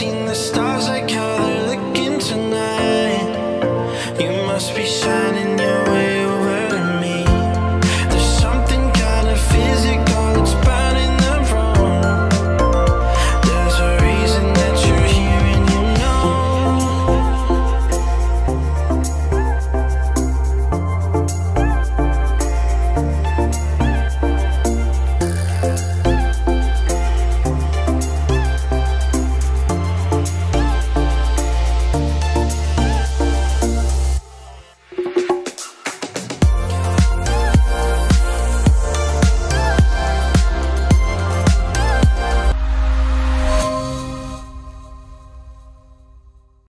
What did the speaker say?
seen the stars.